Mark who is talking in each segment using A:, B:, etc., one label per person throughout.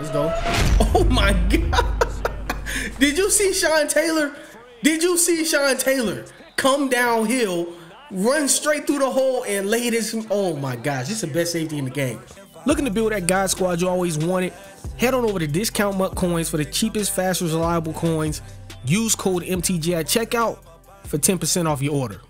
A: Let's go. Oh my God. Did you see Sean Taylor? Did you see Sean Taylor come downhill, run straight through the hole, and lay this? Oh my gosh, this is the best safety in the game. Looking to build that God squad you always wanted? Head on over to Discount MUT Coins for the cheapest, fastest, reliable coins. Use code MTG at checkout for 10% off your order.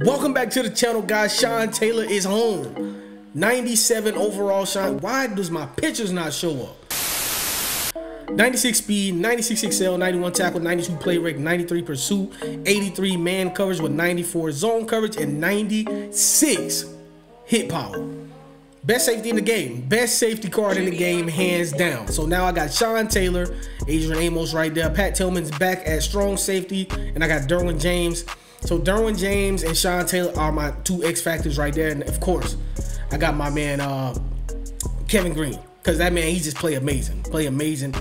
A: Welcome back to the channel, guys. Sean Taylor is home. 97 overall Sean. Why does my pictures not show up? 96 speed, 96 XL, 91 tackle, 92 play rate, 93 pursuit, 83 man coverage with 94 zone coverage, and 96 hit power. Best safety in the game. Best safety card in the game, hands down. So now I got Sean Taylor, Adrian Amos right there. Pat Tillman's back at strong safety, and I got Derwin James. So Derwin James and Sean Taylor are my two X factors right there. And of course, I got my man uh, Kevin Greene Cause that man, he just play amazing. Play amazing.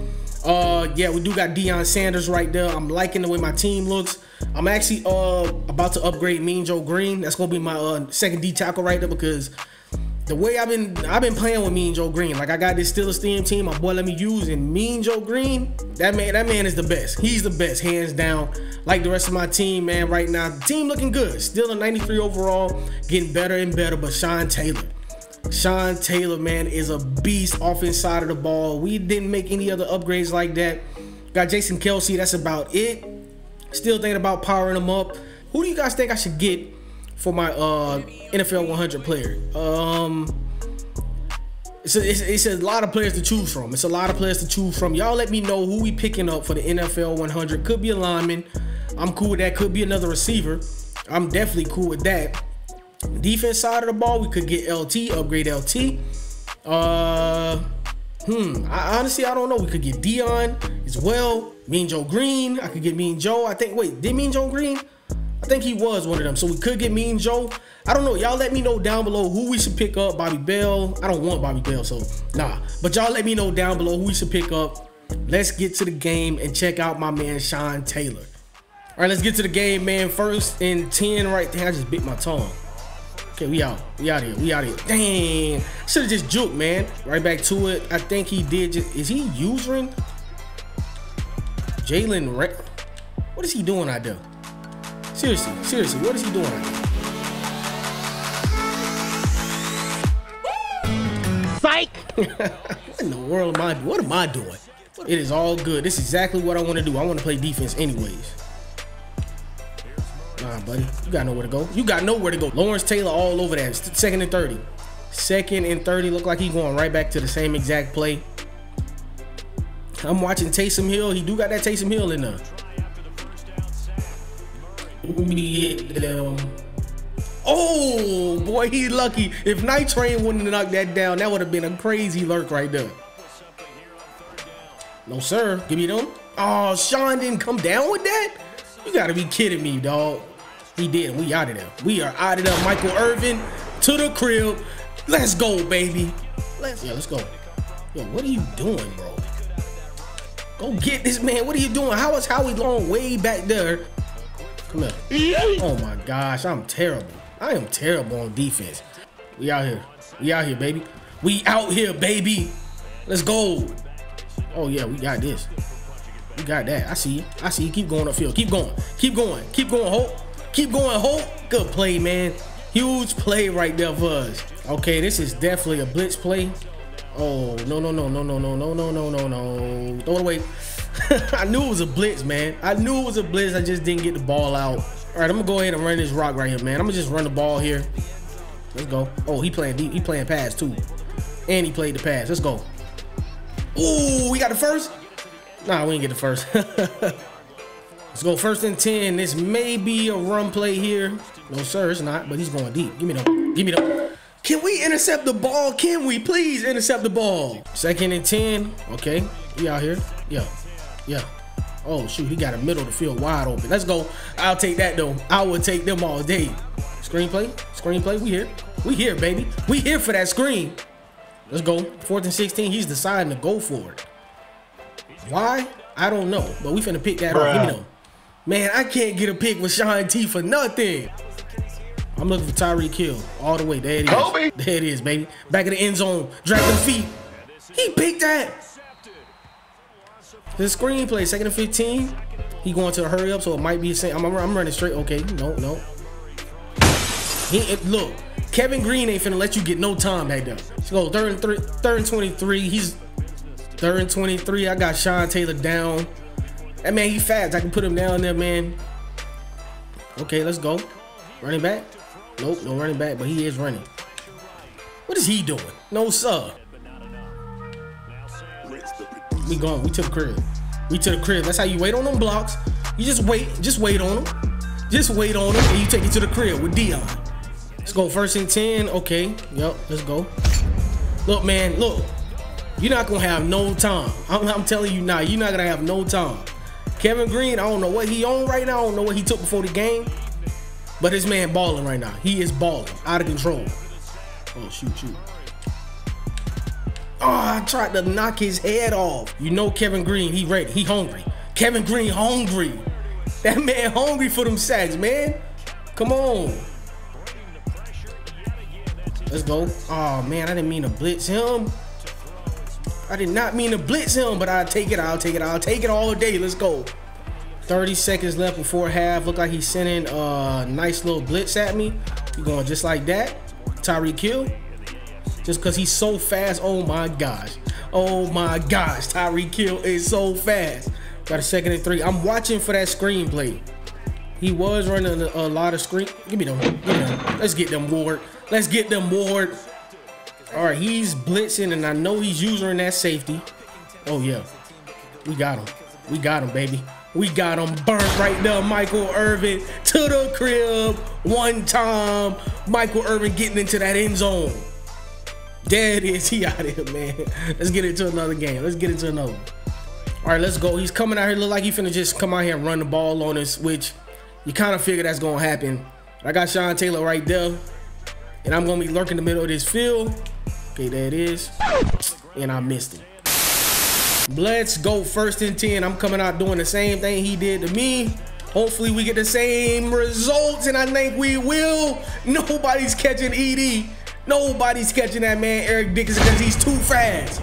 A: Uh yeah, we do got Deion Sanders right there. I'm liking the way my team looks. I'm actually uh about to upgrade Mean Joe Greene. That's gonna be my uh, second D tackle right there because the way I've been I've been playing with Mean Joe Greene. Like I got this Steelers team team, my boy let me use and Mean Joe Greene. that man, that man is the best. He's the best, hands down. Like the rest of my team, man, right now. The team looking good. Still a 93 overall, getting better and better, but Sean Taylor. Sean Taylor, man, is a beast off inside of the ball. We didn't make any other upgrades like that. Got Jason Kelce, that's about it. Still thinking about powering him up. Who do you guys think I should get for my uh, NFL 100 player? Um, it's a, it's, it's, a lot of players to choose from. It's a lot of players to choose from. Y'all let me know who we picking up for the NFL 100. Could be a lineman. I'm cool with that. Could be another receiver. I'm definitely cool with that. Defense side of the ball, we could get LT, upgrade LT. Uh, hmm. I, honestly, I don't know. We could get Deion as well. Mean Joe Greene. I could get Mean Joe. I think. Wait, did Mean Joe Greene? I think he was one of them. So we could get Mean Joe. I don't know. Y'all let me know down below who we should pick up. Bobby Bell. I don't want Bobby Bell, so nah. But y'all let me know down below who we should pick up. Let's get to the game and check out my man Sean Taylor. All right, let's get to the game, man. First and 10 right there. I just bit my tongue. Okay, we out. We out here. We out here. Dang. Should have just juked, man. Right back to it. I think he did. Just, is he using Jalen What is he doing out there? Seriously, seriously, what is he doing?
B: Psych!
A: what in the world am I doing? What am I doing? It is all good. This is exactly what I want to do. I want to play defense anyways. Nah, buddy. You got nowhere to go. You got nowhere to go. Lawrence Taylor all over that. Second and 30. Second and 30. Look like he's going right back to the same exact play. I'm watching Taysom Hill. He do got that Taysom Hill in there. Oh, boy, he lucky. If Night Train wouldn't have knocked that down, that would have been a crazy lurk right there. No, sir. Give me them. Oh, Sean didn't come down with that? You gotta be kidding me, dog. He did. We out of there. We are out of there. Michael Irvin to the crib. Let's go, baby. Let's yeah, let's go. Yo, what are you doing, bro? Go get this man. What are you doing? How is Howie Long way back there? Come here. Oh my gosh, I'm terrible. I am terrible on defense. We out here. We out here, baby. We out here, baby. Let's go. Oh yeah, we got this. You got that. I see you. I see you. Keep going upfield. Keep going. Keep going. Keep going, Hope. Keep going, Hope. Good play, man. Huge play right there for us. Okay, this is definitely a blitz play. Oh, no, no, no, no, no, no, no, no, no, no, no. Throw it away. I knew it was a blitz, man. I knew it was a blitz. I just didn't get the ball out. All right, I'm gonna go ahead and run this rock right here, man. I'm gonna just run the ball here. Let's go. Oh, he playing deep. He playing pass too. And he played the pass. Let's go. Ooh, we got the first. Nah, we didn't get the first. Let's go first and 10. This may be a run play here. No, sir, it's not, but he's going deep. Give me the. Give me the. Can we intercept the ball? Can we please intercept the ball? Second and 10. Okay, we out here. Yeah, yeah. Oh, shoot, he got a middle of the field wide open. Let's go. I'll take that, though. I would take them all day. Screenplay, screenplay, we here. We here, baby. We here for that screen. Let's go. Fourth and 16, he's deciding to go for it. Why? I don't know. But we finna pick that Bruh. up. Give me them. Man, I can't get a pick with Sean T for nothing. I'm looking for Tyreek Hill all the way. There it is. Kobe. There it is, baby. Back in the end zone. Drag them feet. He picked that. The screenplay, second and 15. He going to hurry up, so it might be the same. I'm, I'm running straight. Okay, no, no. He, look, Kevin Greene ain't finna let you get no time back there. Let's go third and three, third and 23. He's third and 23. I got Sean Taylor down. That man, he fast. I can put him down there, man. Okay, let's go. Running back. Nope, no running back, but he is running. What is he doing? No, sir. We gone. We to the crib. We to the crib. That's how you wait on them blocks. You just wait. Just wait on them. Just wait on them, and you take it to the crib with Deion. Let's go. First and 10. Okay. Yep. Let's go. Look, man. Look. You're not going to have no time. I'm, I'm telling you now. You're not going to have no time. Kevin Greene. I don't know what he on right now. I don't know what he took before the game. But this man balling right now. He is balling. Out of control. Oh, shoot, shoot. Oh, I tried to knock his head off. You know Kevin Greene, he ready. He hungry. Kevin Greene hungry. That man hungry for them sacks, man. Come on. Let's go. Oh, man, I didn't mean to blitz him. I did not mean to blitz him, but I'll take it. I'll take it. I'll take it all day. Let's go. 30 seconds left before half. Look like he's sending a nice little blitz at me. He going just like that. Tyreek Hill. Just because he's so fast. Oh my gosh. Oh my gosh. Tyreek Hill is so fast. Got a second and three. I'm watching for that screenplay. He was running a, a, lot of screen. Give me them. Them. Let's get them Ward. Let's get them Ward. All right, he's blitzing, and I know he's using that safety. Oh yeah, we got him. We got him, baby. We got him burnt right there. Michael Irvin to the crib. One time. Michael Irvin getting into that end zone. There it is. He out of here, man. Let's get into another game. Let's get into another. All right, let's go. He's coming out here. Look like he finna just come out here and run the ball on us, which you kind of figure that's going to happen. I got Sean Taylor right there. And I'm going to be lurking the middle of this field. Okay, there it is. And I missed him. Let's go first and 10. I'm coming out doing the same thing he did to me. Hopefully we get the same results, and I think we will. Nobody's catching ED. Nobody's catching that man Eric Dickerson because he's too fast.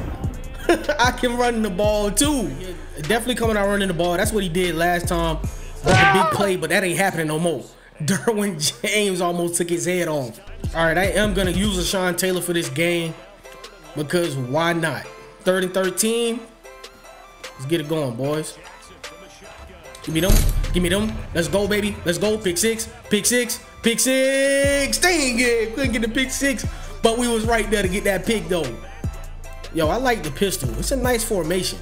A: I can run the ball too. Definitely coming out running the ball. That's what he did last time. Like a big play, but that ain't happening no more. Derwin James almost took his head off. All right, I am gonna use a Sean Taylor for this game because why not? Third and 13. Let's get it going, boys. Give me them. Give me them. Let's go, baby. Let's go. Pick six. Pick six. Pick six. Dang it. Couldn't get the pick six. But we was right there to get that pick, though. Yo, I like the pistol. It's a nice formation.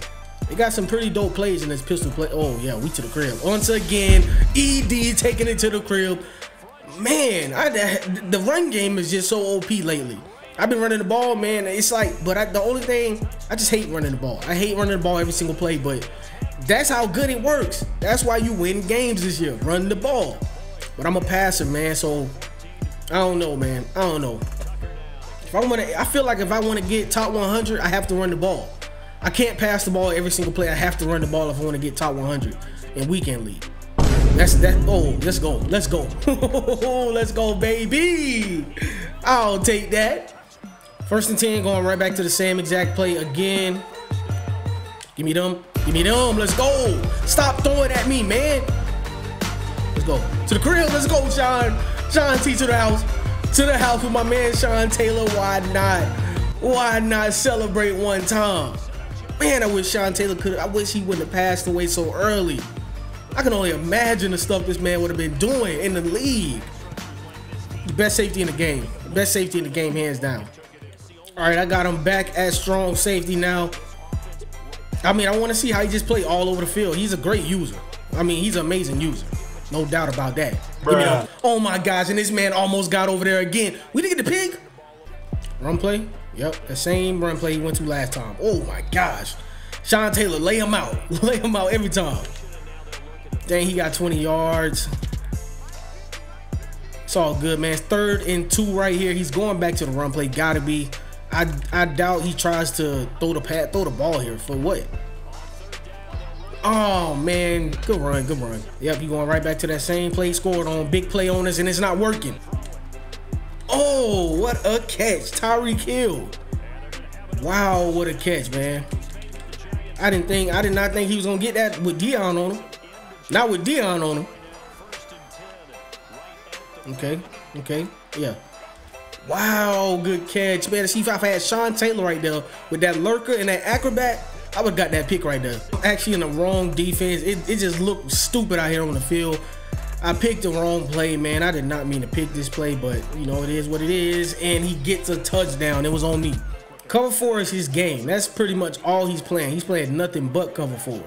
A: They got some pretty dope plays in this pistol play. Oh, yeah. We to the crib. Once again, ED taking it to the crib. Man, I, the run game is just so OP lately. I've been running the ball, man. It's like, but I, the only thing, I just hate running the ball. I hate running the ball every single play, but that's how good it works. That's why you win games this year, Run the ball. But I'm a passer, man, so I don't know, man. I don't know. If I want to, I feel like if I want to get top 100, I have to run the ball. I can't pass the ball every single play. I have to run the ball if I want to get top 100 in weekend league. That's that. Oh, let's go. Let's go. let's go, baby. I'll take that. First and 10, going right back to the same exact play again. Give me them. Give me them. Let's go. Stop throwing at me, man. Let's go. To the crib. Let's go, Sean. Sean T to the house. To the house with my man Sean Taylor. Why not? Why not celebrate one time? Man, I wish Sean Taylor could. I wish he wouldn't have passed away so early. I can only imagine the stuff this man would have been doing in the league. Best safety in the game. Best safety in the game, hands down. All right, I got him back at strong safety now. I mean, I want to see how he just play all over the field. He's a great user. I mean, he's an amazing user. No doubt about that. oh my gosh, and this man almost got over there again. We didn't get the pig. Run play. Yep, the same run play he went to last time. Oh my gosh. Sean Taylor, lay him out. lay him out every time. Dang, he got 20 yards. It's all good, man. Third and two right here. He's going back to the run play. Gotta be. I I doubt he tries to throw the pad, throw the ball here for what? Oh man, good run, good run. Yep, you going right back to that same play scored on big play owners, and it's not working. Oh, what a catch, Tyreek Hill. Wow, what a catch, man. I didn't think, I did not think he was gonna get that with Deion on him. Not with Deion on him. Okay, okay, yeah. Wow, good catch, man. See if I had Sean Taylor right there with that lurker and that acrobat, I would got that pick right there. Actually in the wrong defense. It, it just looked stupid out here on the field. I picked the wrong play, man. I did not mean to pick this play, but you know, it is what it is. And he gets a touchdown. It was on me. Cover four is his game. That's pretty much all he's playing. He's playing nothing but cover four.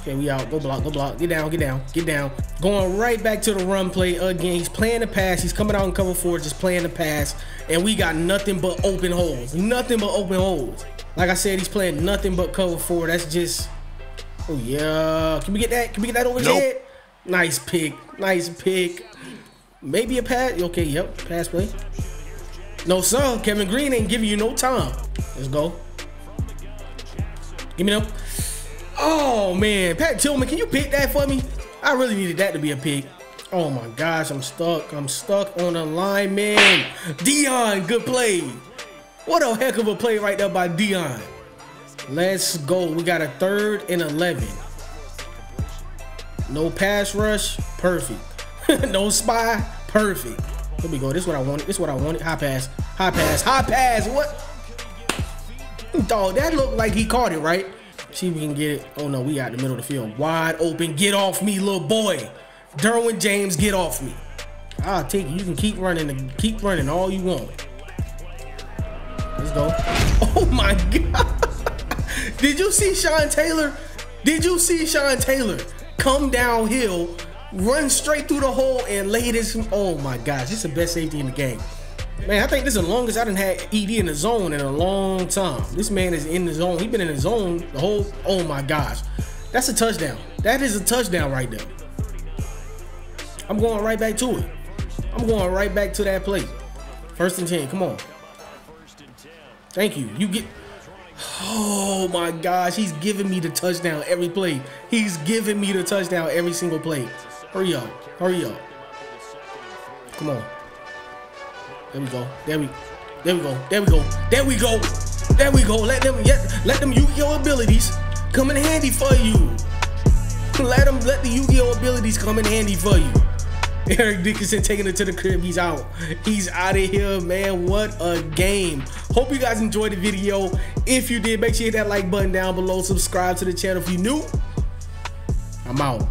A: Okay, we out. Go block, go block. Get down, get down, get down. Going right back to the run play again. He's playing the pass. He's coming out in cover four, just playing the pass. And we got nothing but open holes. Nothing but open holes. Like I said, he's playing nothing but cover four. That's just, oh yeah. Can we get that? Can we get that over his nope. head? Nice pick. Nice pick. Maybe a pass. Okay, yep. Pass play. No, sir. Kevin Greene ain't giving you no time. Let's go. Give me them. Oh man, Pat Tillman, can you pick that for me? I really needed that to be a pick. Oh my gosh, I'm stuck. I'm stuck on a lineman. Deion, good play. What a heck of a play right there by Deion. Let's go. We got a third and 11. No pass rush, perfect. no spy, perfect. Here we go. This is what I wanted. This is what I wanted. High pass, high pass, high pass. What? Dog, that looked like he caught it, right? See if we can get it. Oh no, we got the middle of the field. Wide open. Get off me, little boy. Derwin James, get off me. I'll take it. You can keep running keep running all you want. Let's go. Oh my god. Did you see Sean Taylor? Did you see Sean Taylor come downhill, run straight through the hole, and lay this? Oh my gosh, this is the best safety in the game. Man, I think this is the longest I didn't had ED in the zone in a long time. This man is in the zone. He's been in the zone the whole. Oh my gosh, that's a touchdown. That is a touchdown right there. I'm going right back to it. I'm going right back to that play. First and ten. Come on. Thank you. You get. Oh my gosh, he's giving me the touchdown every play. He's giving me the touchdown every single play. Hurry up. Hurry up. Come on. There we go. There we there we go. There we go. There we go. There we go. Let them yeah, let them Yu-Gi-Oh abilities come in handy for you. Let them let the Yu-Gi-Oh abilities come in handy for you. Eric Dickerson taking it to the crib. He's out. He's out of here, man. What a game. Hope you guys enjoyed the video. If you did, make sure you hit that like button down below. Subscribe to the channel if you're new. I'm out.